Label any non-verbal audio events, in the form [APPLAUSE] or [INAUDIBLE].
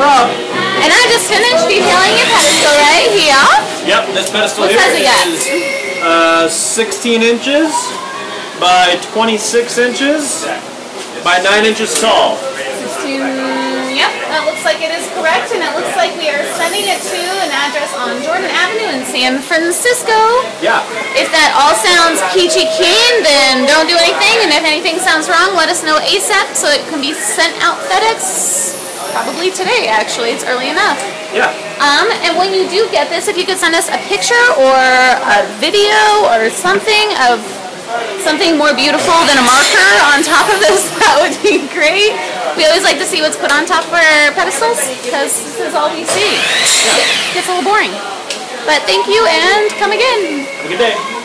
And I'm And I just finished detailing your pedestal right here. Yep, this pedestal What here is uh, 16 inches by 26 inches by 9 inches tall. 16, yep, that looks like it is correct. And it looks like we are sending it to an address on Jordan Avenue in San Francisco. Yeah. If that all sounds peachy keen, then don't do anything. And if anything sounds wrong, let us know ASAP so it can be sent out FedEx. Probably today, actually. It's early enough. Yeah. Um, and when you do get this, if you could send us a picture or a video or something of something more beautiful than a marker on top of this, [LAUGHS] that would be great. We always like to see what's put on top of our pedestals because this is all we see. It gets a little boring. But thank you and come again. Have a good day.